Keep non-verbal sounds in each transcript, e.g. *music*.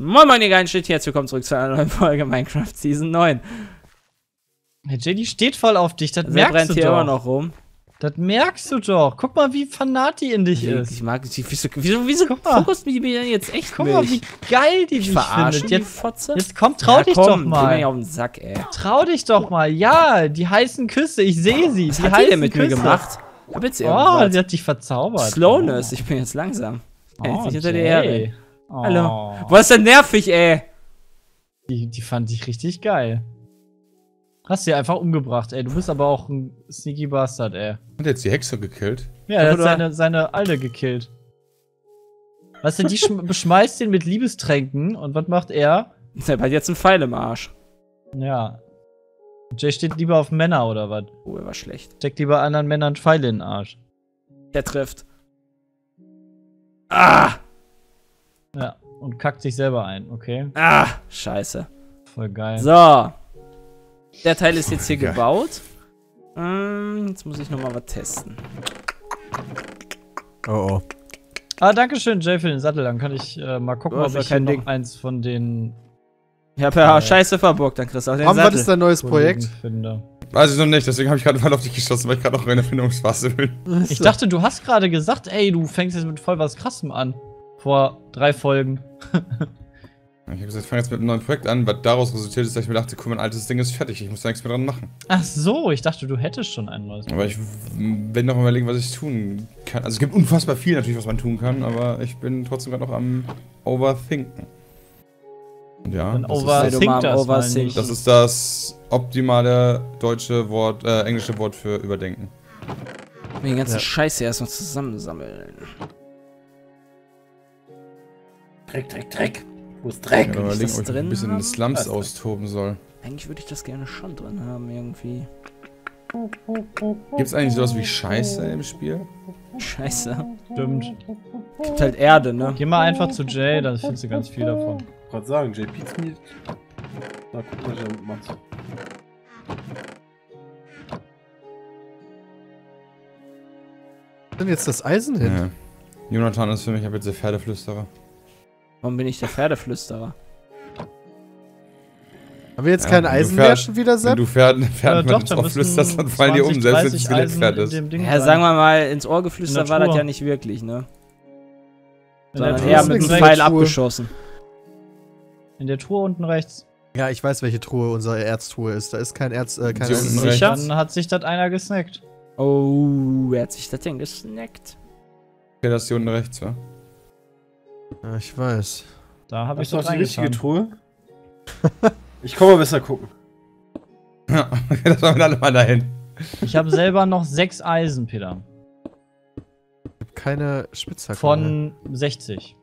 Moin Moin, ihr geilen Shit, herzlich willkommen zurück zu einer neuen Folge Minecraft Season 9. Hey, JD steht voll auf dich, das Der merkst brennt du hier doch. immer noch rum. Das merkst du doch. Guck mal, wie Fanati in dich Ich, ist. ich mag die. Wieso, wieso, wieso mich die denn jetzt echt Guck mal, mich? wie geil die ich verarsche findet. die Jetzt, Fotze? jetzt komm, trau ja, dich komm, doch mir mal. auf den Sack, ey. Trau dich doch mal. Ja, die heißen Küsse, ich sehe sie. Was die hat die heißen denn mit mir Küsse. gemacht? Hab jetzt Oh, irgendwas. sie hat dich verzaubert. Slowness, ich bin jetzt langsam. Oh, Ey, jetzt nicht hinter Jay. der Erde. Oh. Hallo. Was ist denn nervig, ey? Die, die fand ich richtig geil. Hast sie einfach umgebracht, ey. Du bist aber auch ein sneaky Bastard, ey. Hat jetzt die Hexe gekillt? Ja, er hat seine, seine Alte gekillt. Weißt du, die schm- *laughs* beschmeißt ihn mit Liebestränken und was macht er? Der hat jetzt einen Pfeil im Arsch. Ja. Jay steht lieber auf Männer oder was? Oh, er war schlecht. Steckt lieber anderen Männern Pfeile in den Arsch. Der trifft. Ah! Ja. Und kackt sich selber ein, okay? Ah! Scheiße. Voll geil. So. Der Teil ist jetzt hier Geil. gebaut. Ähm, jetzt muss ich noch mal was testen. Oh oh. Ah, danke schön, Jay, für den Sattel. Dann kann ich äh, mal gucken, Oh, ob ich hier noch eins von den Ich hab ja Äh. Scheiße verburgt, dann kriegst du auch den Warum, was Sattel. ist dein neues Projekt? finde. Weiß ich noch nicht, deswegen habe ich gerade mal auf dich geschossen, weil ich gerade noch in der Erfindungsphase bin. *laughs* Ich dachte, du hast gerade gesagt, ey, du fängst jetzt mit voll was Krassem an. Vor drei Folgen. *laughs* Ich habe gesagt, ich fange jetzt mit einem neuen Projekt an, was daraus resultiert ist, dass ich mir dachte, guck, mein altes Ding ist fertig, ich muss da nichts mehr dran machen. Ach so, ich dachte, du hättest schon ein neues. Aber ich will noch mal überlegen, was ich tun kann. Also es gibt unfassbar viel natürlich, was man tun kann, aber ich bin trotzdem gerade noch am Overthinken. Und ja, das, over- ist, Sei du mal am Think das Overthink. nicht. das ist das optimale deutsche Wort, äh, englische Wort für überdenken. Den ganzen Ja. Scheiße erstmal zusammensammeln. Dreck, Dreck, Dreck. Wo ist Ich Dreck? das ob ich mich drin ein bisschen in haben? den Slums Was? austoben soll. Eigentlich würde ich das gerne schon drin haben, irgendwie. Gibt es eigentlich sowas wie Scheiße im Spiel? Scheiße. Stimmt. Gibt halt Erde, ne? Geh mal einfach zu Jay, da findest du ganz viel davon. Ich gerade sagen, JP Smith. Na, guck mal, was er macht. Was ist denn jetzt das Eisen hin? Ja. Jonathan ist für mich ab jetzt der Pferdeflüsterer. Warum bin ich der Pferdeflüsterer? Haben wir jetzt Ja, kein wenn du Eisen mehr fährst- schon wieder, Wenn Sepp? du Pferden, Pferden müssen flüsterst, dann fallen die um, 20, selbst wenn es 30 ein in ist. Ja, sagen wir mal, ins Ohr geflüstert war das ja nicht wirklich, ne? In der Sondern Truhe eher unten mit dem eine Pfeil abgeschossen. In der Truhe unten rechts. Ja, ich weiß, welche Truhe unsere Erztruhe ist. Da ist kein Erz, äh, kein drin. Sicher? Dann hat sich das einer gesnackt. Oh, wer hat sich das denn gesnackt? Okay, das ist hier unten rechts, wa? Ja, ich weiß. Da habe ich Hast du das noch die richtige. Truhe? *laughs* Ich komme mal besser gucken. Ja, *laughs* das wollen wir alle mal dahin. Ich habe selber noch sechs Eisen, Peter. Ich hab keine Spitzhacke. Von 60.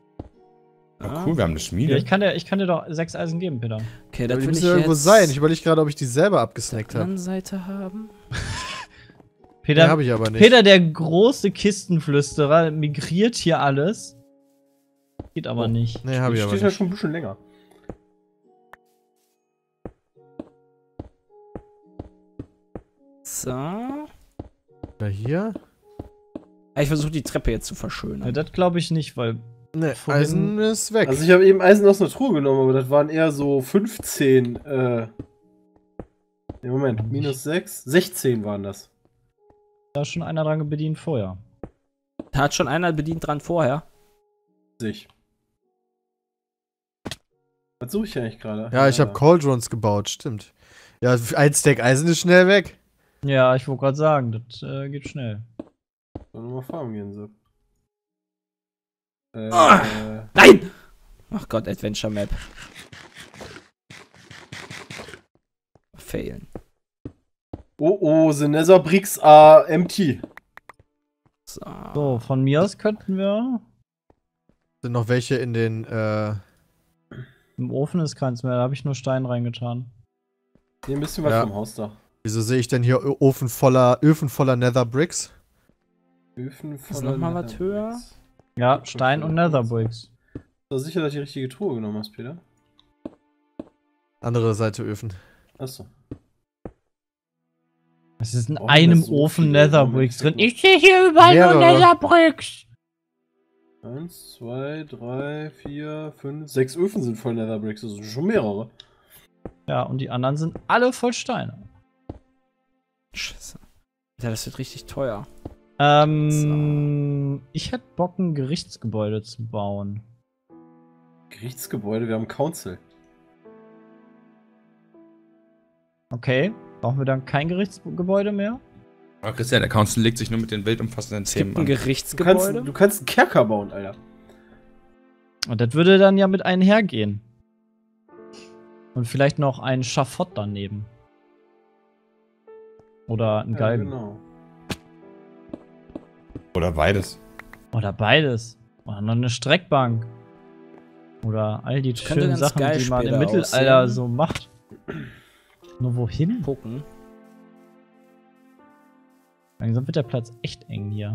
Oh, cool, wir haben eine Ja, Schmiede. ich, kann dir, ich kann dir doch sechs Eisen geben, Peter. Okay, das die will müssen ich ja irgendwo jetzt sein. Ich überlege gerade, ob ich die selber abgesnackt auf habe. Seite haben. *laughs* Peter, Nee, habe ich aber nicht. Peter, der große Kistenflüsterer, migriert hier alles. Geht aber Oh. nicht. Nee, habe Die ich aber steht ja schon ein bisschen länger. So. Na, hier? Ah, Ich versuche die Treppe jetzt zu Ja, verschönern. das glaube ich nicht, weil. Ne, Eisen ist weg. Also ich habe eben Eisen aus einer Truhe genommen, aber das waren eher so 15, äh... Nee, Moment, minus 6? 16 waren das. Da ist schon einer dran bedient vorher. Da hat schon einer bedient dran vorher. Sich. Was suche ich eigentlich gerade? ja, ich habe Cauldrons gebaut, stimmt. Ja, ein Stack Eisen ist schnell weg. Ja, ich wollte gerade sagen, das äh, geht schnell. Sollen wir mal farmen gehen, so. Äh, Ah! Nein! Ach Gott, Adventure Map. Failen. oh oh, the Nether Bricks are empty. So. So, von mir aus könnten wir. Sind noch welche in den, äh, Im Ofen ist keins mehr, da habe ich nur Stein reingetan. Hier ein bisschen was Ja. vom Hausdach. wieso sehe ich denn hier Ofen voller, Öfen voller Nether Bricks? Öfen Ist voller noch mal was Nether höher? Bricks. Ja, Stein und Netherbricks. Bist du sicher, dass du die richtige Truhe genommen hast, Peter? Andere Seite Öfen. Achso. Es ist in wir einem so Ofen? Netherbricks drin. Ich sehe hier überall nur Mehrere. Netherbricks. Eins, zwei, drei, vier, fünf, sechs Öfen sind voll Netherbricks. Das sind schon mehrere. Ja, und die anderen sind alle voll Steine. Scheiße. Ja, das wird richtig teuer. Ähm, ich hätte Bock, ein Gerichtsgebäude zu bauen. Gerichtsgebäude, wir haben Council. Okay, brauchen wir dann kein Gerichtsgebäude mehr? Aber Christian, der Council legt sich nur mit den weltumfassenden Es Themen gibt ein an. Du kannst, Gerichtsgebäude. du kannst einen Kerker bauen, Alter. Und das würde dann ja mit einhergehen. Und vielleicht noch ein Schafott daneben. Oder ein Ja, Galgen. genau. Oder beides. Oder beides. Oder noch eine Streckbank. Oder all die schönen Sachen, die man im Mittelalter aussehen. so macht. Nur wohin? gucken. Langsam wird der Platz echt eng hier.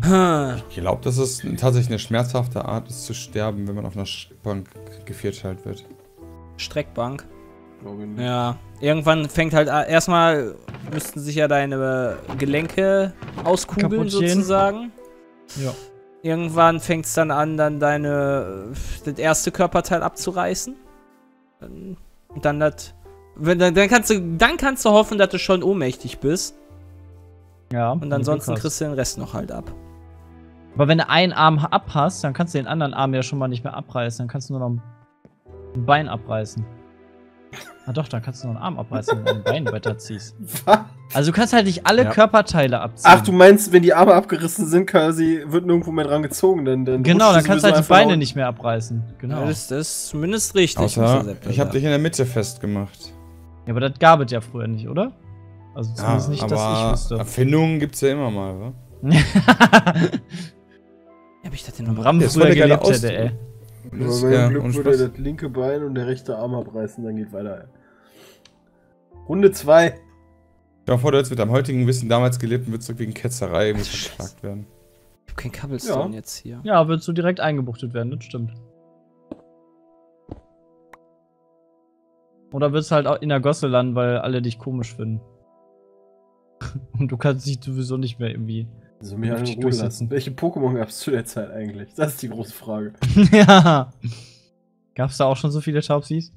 Ich glaube, dass es tatsächlich eine schmerzhafte Art ist zu sterben, wenn man auf einer Bank gevierteilt wird. Streckbank. Ja. Irgendwann fängt halt a- erstmal müssten sich ja deine Gelenke auskugeln sozusagen. Ja. Irgendwann fängt es dann an, dann deine äh, das erste Körperteil abzureißen. Und dann das. Wenn, dann, dann, kannst du, dann kannst du hoffen, dass du schon ohnmächtig bist. Ja. Und ansonsten kriegst du den Rest noch halt ab. Aber wenn du einen Arm ab hast, dann kannst du den anderen Arm ja schon mal nicht mehr abreißen. Dann kannst du nur noch ein Bein abreißen. Ah doch, dann kannst du noch einen Arm abreißen, wenn du ein Bein weiterziehst. Was? Also du kannst halt nicht alle Ja. Körperteile abziehen. Ach, du meinst, wenn die Arme abgerissen sind, quasi wird nirgendwo mehr dran gezogen, dann, dann Genau, dann kannst du halt die Beine nicht mehr abreißen. Genau. Ja, das, das ist zumindest richtig. Außer, ich habe dich in der Mitte festgemacht. Ja, aber das gab es ja früher nicht, oder? Also Ja, zumindest nicht, dass ich aber wüsste. Erfindungen gibt's ja immer mal, wa? *laughs* Wie hab ich das denn nochmal? Ram Das früher gelebt hätte, ey. Das, bei ja, Glück würde das linke Bein und der rechte Arm abreißen, dann geht weiter. Ey. Runde 2. Stell dir vor, du hättest mit deinem heutigen Wissen damals gelebt und würdest zurück wegen Ketzerei verklagt werden. Ich hab kein Cobblestone Ja. jetzt hier. Ja, würdest du direkt eingebuchtet werden, das stimmt. Oder würdest halt auch in der Gosse landen, weil alle dich komisch finden. Und du kannst dich sowieso nicht mehr irgendwie. So mir Vernünftig in Ruhe durchsetzen. Welche Pokémon gab es zu der Zeit eigentlich? Das ist die große Frage. *laughs* ja. Gab's da auch schon so viele Taubsis?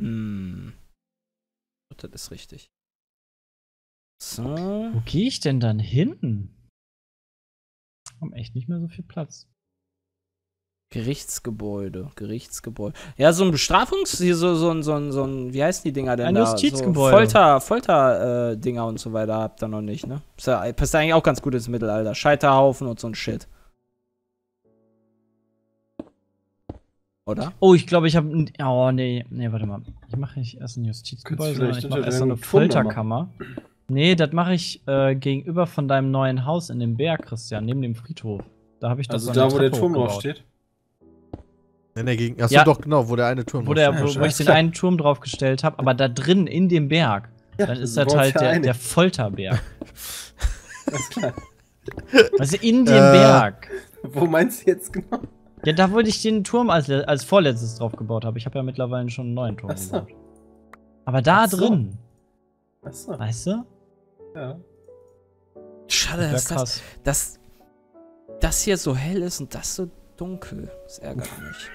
Hm. Das ist richtig. So. Wo gehe ich denn dann hin? Haben echt nicht mehr so viel Platz. Gerichtsgebäude, Gerichtsgebäude. Ja, so ein Bestrafungs... Hier so, so, ein- so, ein- so ein... Wie heißen die Dinger denn Ein da? Justizgebäude. So Folter, Folter, äh, und so weiter habt ihr noch nicht, ne? Ist ja, passt eigentlich auch ganz gut ins Mittelalter. Scheiterhaufen und so ein Shit. Oder? Oh, ich glaube, ich habe. Oh, nee, nee, warte mal. Ich mache nicht erst ein Justizgebäude, sondern vielleicht ich mache erst so eine Folterkammer. Nee, das mache ich äh, gegenüber von deinem neuen Haus in dem Berg, Christian, neben dem Friedhof. Da habe ich doch Also so da, wo der Turm drauf steht. Wenn der gegen. Achso, Ja. doch, genau, wo der eine Turm Wo, der, wo, wo ich den einen Turm draufgestellt habe, aber da drin in dem Berg, Ja, dann ist das halt ja der, der Folterberg. *laughs* Alles klar. Also in dem Äh. Berg. Wo meinst du jetzt genau? Ja, da wo ich den Turm als, als vorletztes drauf gebaut habe. Ich habe ja mittlerweile schon einen neuen Turm so. gebaut. Aber da Ach so. drin, Achso, weißt du? ja. Schade, Das dass das, dass das hier so hell ist und das so dunkel. Das ärgert mich.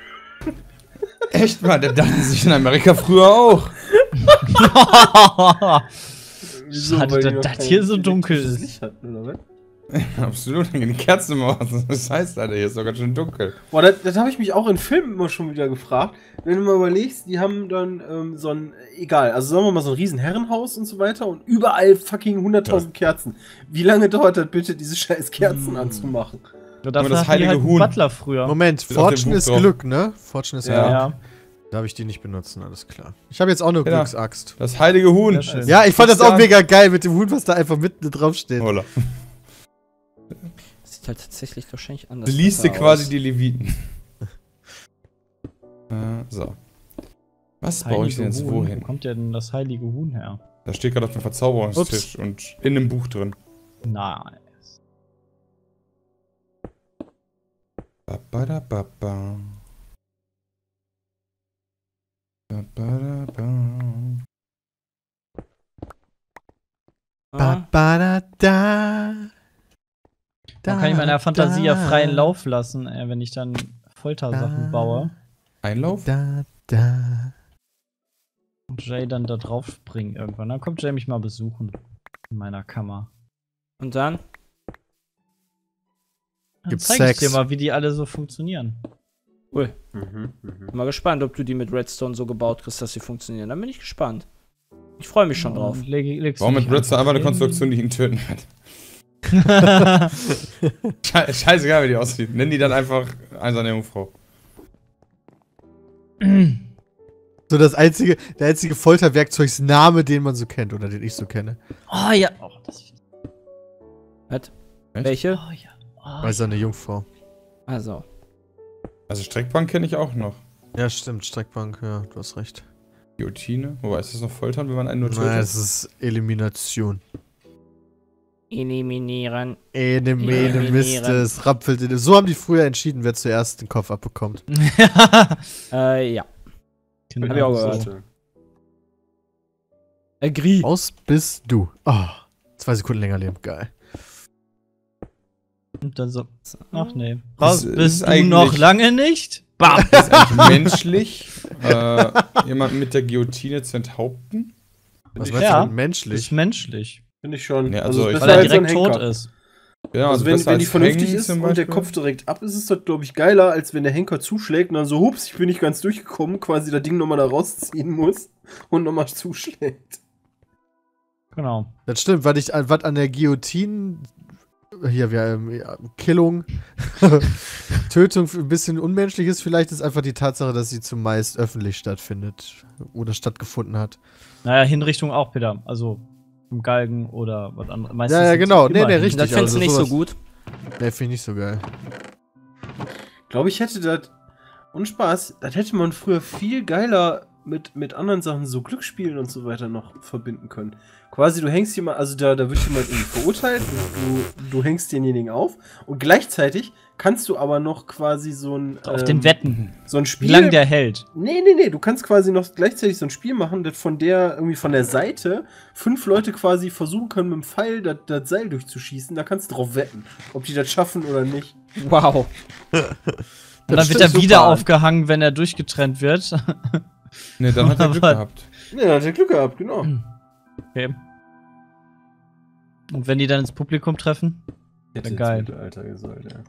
Echt mal, der dachten sich in Amerika früher auch. Schade, weil die dass das hier so dunkel ist. Licht hatten, oder? *laughs* Absolut, die Kerzen immer aus. Das heißt, Alter, hier ist doch ganz schön dunkel. Boah, das, das habe ich mich auch in Filmen immer schon wieder gefragt. Wenn du mal überlegst, die haben dann ähm, so ein, egal, also sagen wir mal so ein riesen Herrenhaus und so weiter und überall fucking 100.000 Kerzen. Wie lange dauert das bitte, diese scheiß Kerzen Mm. anzumachen? Ja, dafür das heilige halt Huhn. Butler früher. Moment, dem Fortune ist drauf. Glück, ne? Fortune ist Ja. ja. Ja. Darf ich die nicht benutzen, alles klar. Ich habe jetzt auch eine Ja. Glücksaxt. Das heilige Huhn. Ja, ich fand das auch mega geil mit dem Huhn, was da einfach mitten drauf steht. Holla. Sieht halt tatsächlich wahrscheinlich anders Du liest dir besser quasi aus. die Leviten. *laughs* äh, so. Was baue ich denn jetzt Huhn. Wo wohin? kommt denn das heilige Huhn her? Da steht gerade auf dem Verzauberungstisch und in einem Buch drin. Nice. Ba, ba, da, ba, ba. Ba, ba, da, ba. Ba, ba, da, da. Man kann ich meiner Fantasie ja freien Lauf lassen, äh, wenn ich dann Foltersachen Da. baue. Einlauf? Da, da. Und Jay dann da drauf springen irgendwann. Dann kommt Jay mich mal besuchen. In meiner Kammer. Und dann? Gibt's zeig ich Sex? dir mal, wie die alle so funktionieren. Ui. Mhm, mhm. Bin mal gespannt, ob du die mit Redstone so gebaut kriegst, dass sie funktionieren. Dann bin ich gespannt. Ich freue mich schon drauf. Und leg- Warum mit Redstone einfach eine? Konstruktion, die ihn töten wird? *laughs* Sche scheißegal, wie die aussieht. Nenn die dann einfach einsame Jungfrau. So das einzige, der einzige Folterwerkzeugsname, den man so kennt oder den ich so kenne. oh ja. Oh, das, Was? Echt? Welche? oh ja. Oh, Weil seine Jungfrau. Also. Also Streckbank kenne ich auch noch. Ja, stimmt, Streckbank, ja, du hast recht. Guillotine. Wobei, ist das noch Foltern, wenn man einen nur tötet? Nein, es ist Elimination. Eliminieren. Ene, mene, Eliminieren. Mistes, Rapfelt. in- So haben die früher entschieden, wer zuerst den Kopf abbekommt. *laughs* Äh, ja. Genau Hab ich auch so. gehört. Warte. Agree. Aus bist du. Oh, zwei Sekunden länger leben, geil. Und dann so. Ach nee. Ist bist du noch lange nicht? Bam! *laughs* Ist eigentlich menschlich, äh, jemanden mit der Guillotine zu enthaupten? Was meinst Ja. du mit menschlich? Ist menschlich. Finde ich schon. Nee, also ich- besser Weil er direkt tot Henker. ist. Ja, Also, wenn, besser wenn die vernünftig hängen ist und der. Kopf direkt ab ist, ist das, glaube ich, geiler, als wenn der Henker zuschlägt und dann so, hups, ich bin nicht ganz durchgekommen, quasi das Ding nochmal da rausziehen muss und nochmal *laughs* zuschlägt. Genau. Das stimmt, was ich was an der Guillotine hier wir ähm, ja, Killung *laughs* Tötung ein bisschen unmenschlich ist, vielleicht ist einfach die Tatsache, dass sie zumeist öffentlich stattfindet oder stattgefunden hat. Naja, Hinrichtung auch, Peter. Also im Galgen oder was anderes. Meistens Ja, ja, genau. Nee, nee, richtig. Das findest du also nicht so sowas- gut. Ne, finde ich nicht so geil. glaube, ich hätte das, und Spaß, das hätte man früher viel geiler mit, mit anderen Sachen, so Glücksspielen und so weiter noch verbinden können. Quasi, du hängst jemand, also da, da wird jemand irgendwie verurteilt, du, du hängst denjenigen auf und gleichzeitig kannst du aber noch quasi so ein Auf ähm, den Wetten. so ein Wie Spiel lange der hält. Nee, nee, nee, du kannst quasi noch gleichzeitig so ein Spiel machen, das von der, irgendwie von der Seite fünf Leute quasi versuchen können, mit dem Pfeil das, das Seil durchzuschießen. Da kannst du drauf wetten, ob die das schaffen oder nicht. Wow. *laughs* Und dann wird er wieder super. aufgehangen, wenn er durchgetrennt wird. *laughs* Ne, dann hat er Glück *laughs* gehabt. Ja, da hat er Glück gehabt, genau. okay. Und wenn die dann ins Publikum treffen? Hätte ins geil. Mittelalter gesollt, ja.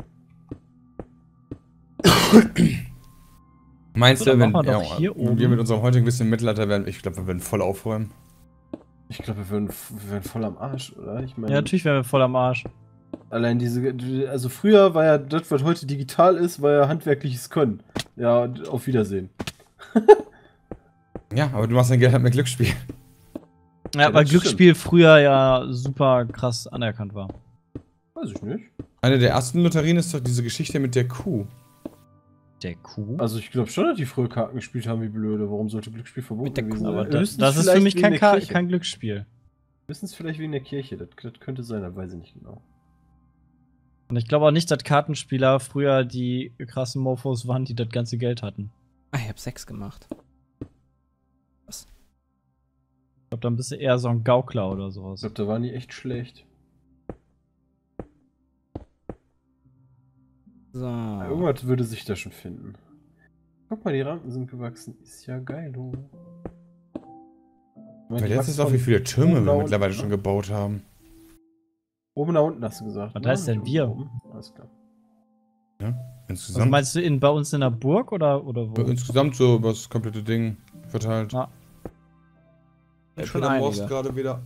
Meinst So, du, dann wenn, wir ja, wir mit unserem heutigen Wissen im Mittelalter werden, ich glaube, wir würden voll aufräumen. Ich glaube, wir wären, wir wären voll am Arsch, oder? Ich meine, Ja, natürlich wären wir voll am Arsch. allein diese, also früher war ja das, was heute digital ist, war ja handwerkliches Können. Ja, und auf Wiedersehen. *laughs* Ja, aber du machst dein Geld halt mit Glücksspiel. Ja, Ja, weil das Glücksspiel früher ja super krass anerkannt war. Weiß ich nicht. Eine der ersten Lotterien ist doch diese Geschichte mit der Kuh. Der Kuh? Also ich glaube schon, dass die früher Karten gespielt haben wie blöde. Warum sollte Glücksspiel verboten Mit der Kuh, sein? Aber das, Höchstens das ist für mich kein, kein Glücksspiel. Höchstens vielleicht wegen der Kirche. Das, das könnte sein, das weiß ich nicht genau. Und ich glaube auch nicht, dass Kartenspieler früher die krassen Mofos waren, die das ganze Geld hatten. Ah, ich hab Sex gemacht. Ich glaube, dann bist du eher so ein Gaukler oder Ich sowas. glaube, da waren die echt schlecht. So. Irgendwas würde sich da schon finden. Guck mal, die Rampen sind gewachsen. Ist ja geil, du. Weil jetzt ist auch, wie viele Türme wir mittlerweile unten, schon ne? gebaut haben. Oben nach unten hast du gesagt. Was ne? heißt denn wir? oben. Alles klar. Also Insgesamt, meinst du in, bei uns in der Burg oder, oder wo? insgesamt so über das komplette Ding verteilt. Ah. Schon Peter einige. gerade wieder.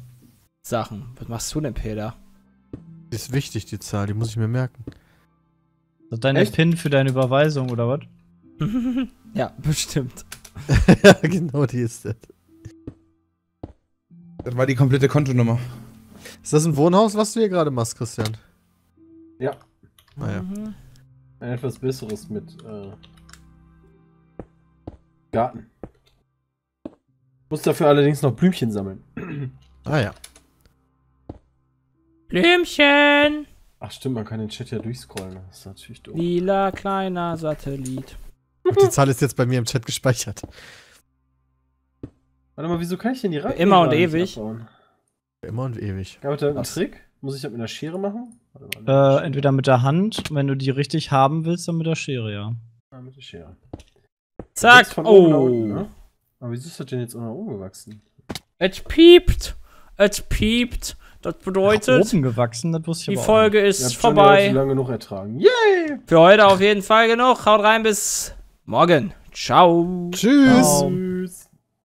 Sachen. Was machst du denn, Peter? Die ist wichtig, die Zahl, die muss ich mir merken. Das deine Echt? PIN für deine Überweisung oder was? *laughs* ja, bestimmt. *laughs* ja, genau, die ist das. Das war die komplette Kontonummer. Ist das ein Wohnhaus, was du hier gerade machst, Christian? Ja, Naja. Mhm. ein etwas besseres mit äh, Garten. Muss dafür allerdings noch Blümchen sammeln. Ah ja. Blümchen! Ach stimmt, man kann den Chat ja durchscrollen. Das ist natürlich doof. Lila kleiner Satellit. Und die Zahl ist jetzt bei mir im Chat gespeichert. Warte mal, wieso kann ich denn die Rampen Immer und ewig. abbauen? Immer und ewig. Gab es da einen? Trick? Muss ich das mit einer Schere machen? Mal, Äh, entweder mit der Hand, wenn du die richtig haben willst, dann mit der Schere, ja. Ah, mit der Schere. Zack. Jetzt von oben nach unten, Oh. ne? Aber wieso ist das denn jetzt auch nach oben gewachsen? Es piept. Es piept. Das bedeutet, Oben gewachsen, das wusste ich die aber Folge Ihr ist vorbei. Leute lange genug ertragen. Yeah! Für heute auf jeden Fall genug. Haut rein bis morgen. Ciao. Tschüss. nicht.